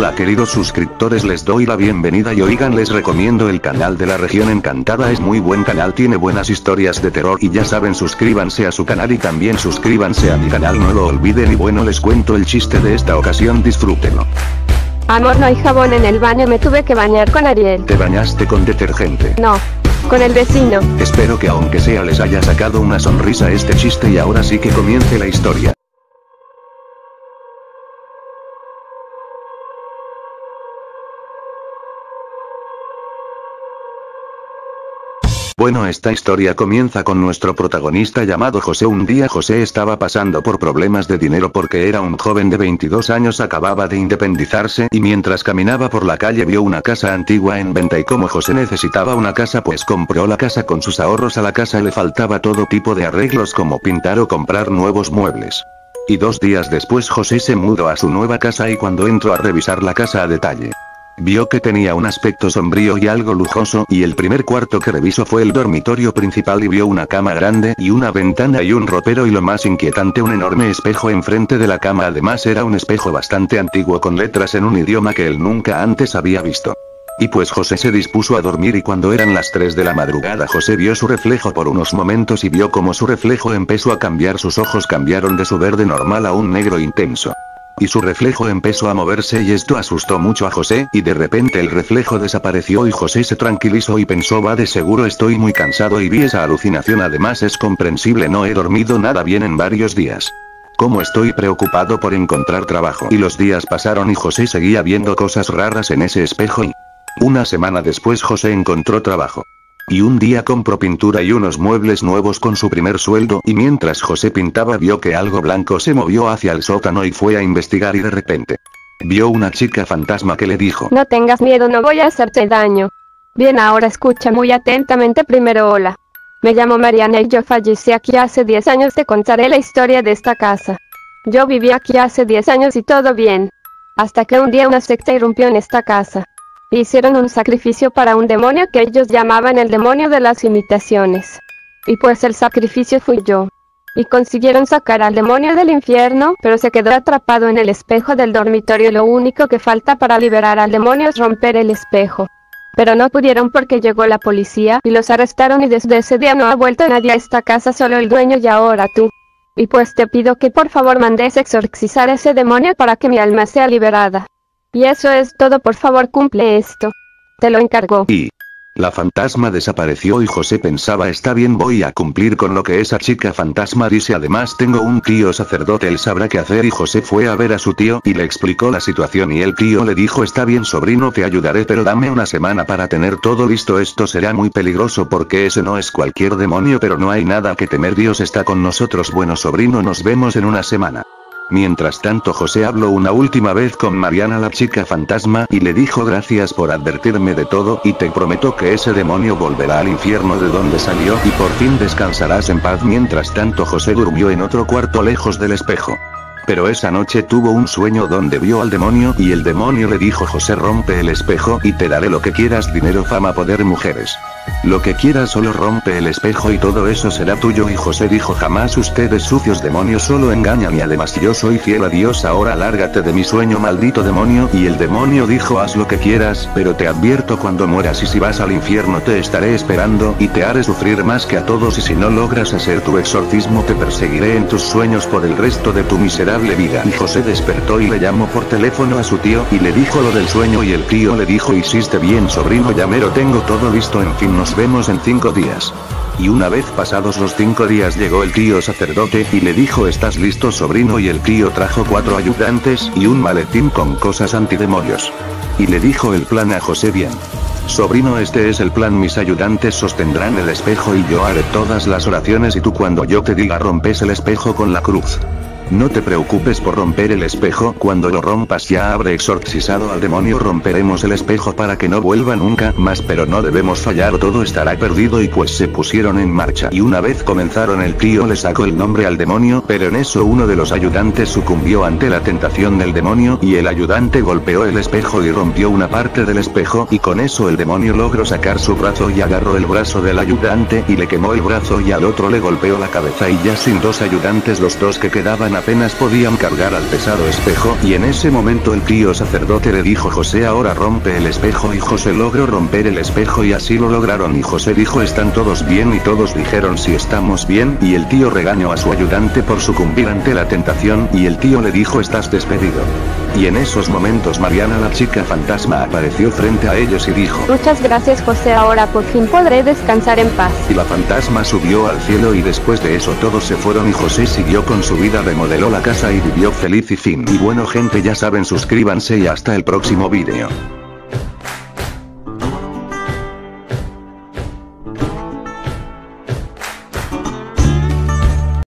Hola queridos suscriptores les doy la bienvenida y oigan les recomiendo el canal de la región encantada es muy buen canal tiene buenas historias de terror y ya saben suscríbanse a su canal y también suscríbanse a mi canal no lo olviden y bueno les cuento el chiste de esta ocasión disfrútenlo. Amor no hay jabón en el baño me tuve que bañar con Ariel. ¿Te bañaste con detergente? No. Con el vecino. Espero que aunque sea les haya sacado una sonrisa este chiste y ahora sí que comience la historia. Bueno esta historia comienza con nuestro protagonista llamado José. Un día José estaba pasando por problemas de dinero porque era un joven de 22 años acababa de independizarse y mientras caminaba por la calle vio una casa antigua en venta. Y como José necesitaba una casa pues compró la casa con sus ahorros. A la casa le faltaba todo tipo de arreglos como pintar o comprar nuevos muebles. Y dos días después José se mudó a su nueva casa y cuando entró a revisar la casa a detalle, Vio que tenía un aspecto sombrío y algo lujoso y el primer cuarto que revisó fue el dormitorio principal y vio una cama grande y una ventana y un ropero y lo más inquietante un enorme espejo enfrente de la cama además era un espejo bastante antiguo con letras en un idioma que él nunca antes había visto. Y pues José se dispuso a dormir y cuando eran las 3 de la madrugada José vio su reflejo por unos momentos y vio como su reflejo empezó a cambiar sus ojos cambiaron de su verde normal a un negro intenso y su reflejo empezó a moverse y esto asustó mucho a José, y de repente el reflejo desapareció y José se tranquilizó y pensó va de seguro estoy muy cansado y vi esa alucinación además es comprensible no he dormido nada bien en varios días. Como estoy preocupado por encontrar trabajo y los días pasaron y José seguía viendo cosas raras en ese espejo y... Una semana después José encontró trabajo. Y un día compró pintura y unos muebles nuevos con su primer sueldo y mientras José pintaba vio que algo blanco se movió hacia el sótano y fue a investigar y de repente vio una chica fantasma que le dijo No tengas miedo no voy a hacerte daño. Bien ahora escucha muy atentamente primero hola. Me llamo Mariana y yo fallecí aquí hace 10 años te contaré la historia de esta casa. Yo viví aquí hace 10 años y todo bien. Hasta que un día una secta irrumpió en esta casa. Hicieron un sacrificio para un demonio que ellos llamaban el demonio de las imitaciones. Y pues el sacrificio fui yo. Y consiguieron sacar al demonio del infierno, pero se quedó atrapado en el espejo del dormitorio. Lo único que falta para liberar al demonio es romper el espejo. Pero no pudieron porque llegó la policía y los arrestaron y desde ese día no ha vuelto nadie a esta casa, solo el dueño y ahora tú. Y pues te pido que por favor mandes exorcizar ese demonio para que mi alma sea liberada. Y eso es todo, por favor cumple esto. Te lo encargo. Y... La fantasma desapareció y José pensaba está bien voy a cumplir con lo que esa chica fantasma dice además tengo un tío sacerdote él sabrá qué hacer y José fue a ver a su tío y le explicó la situación y el tío le dijo está bien sobrino te ayudaré pero dame una semana para tener todo listo esto será muy peligroso porque ese no es cualquier demonio pero no hay nada que temer Dios está con nosotros bueno sobrino nos vemos en una semana. Mientras tanto José habló una última vez con Mariana la chica fantasma y le dijo gracias por advertirme de todo y te prometo que ese demonio volverá al infierno de donde salió y por fin descansarás en paz mientras tanto José durmió en otro cuarto lejos del espejo. Pero esa noche tuvo un sueño donde vio al demonio y el demonio le dijo José rompe el espejo y te daré lo que quieras dinero fama poder mujeres. Lo que quieras solo rompe el espejo y todo eso será tuyo y José dijo jamás ustedes sucios demonios solo engañan y además yo soy fiel a Dios ahora lárgate de mi sueño maldito demonio y el demonio dijo haz lo que quieras pero te advierto cuando mueras y si vas al infierno te estaré esperando y te haré sufrir más que a todos y si no logras hacer tu exorcismo te perseguiré en tus sueños por el resto de tu miserable vida y José despertó y le llamó por teléfono a su tío y le dijo lo del sueño y el tío le dijo hiciste bien sobrino llamero tengo todo listo en fin nos vemos en cinco días. Y una vez pasados los cinco días llegó el tío sacerdote y le dijo ¿estás listo sobrino? Y el tío trajo cuatro ayudantes y un maletín con cosas antidemonios. Y le dijo el plan a José bien. Sobrino este es el plan mis ayudantes sostendrán el espejo y yo haré todas las oraciones y tú cuando yo te diga rompes el espejo con la cruz. No te preocupes por romper el espejo, cuando lo rompas ya habré exorcizado al demonio. Romperemos el espejo para que no vuelva nunca más pero no debemos fallar. Todo estará perdido y pues se pusieron en marcha. Y una vez comenzaron el tío le sacó el nombre al demonio pero en eso uno de los ayudantes sucumbió ante la tentación del demonio y el ayudante golpeó el espejo y rompió una parte del espejo y con eso el demonio logró sacar su brazo y agarró el brazo del ayudante y le quemó el brazo y al otro le golpeó la cabeza. Y ya sin dos ayudantes los dos que quedaban apenas podían cargar al pesado espejo y en ese momento el tío sacerdote le dijo José ahora rompe el espejo y José logró romper el espejo y así lo lograron y José dijo están todos bien y todos dijeron si estamos bien y el tío regañó a su ayudante por sucumbir ante la tentación y el tío le dijo estás despedido. Y en esos momentos Mariana la chica fantasma apareció frente a ellos y dijo Muchas gracias José ahora por fin podré descansar en paz. y la fantasma subió al cielo y después de eso todos se fueron y José siguió con su vida remodeló la casa y vivió feliz y fin. Y bueno gente ya saben suscríbanse y hasta el próximo vídeo.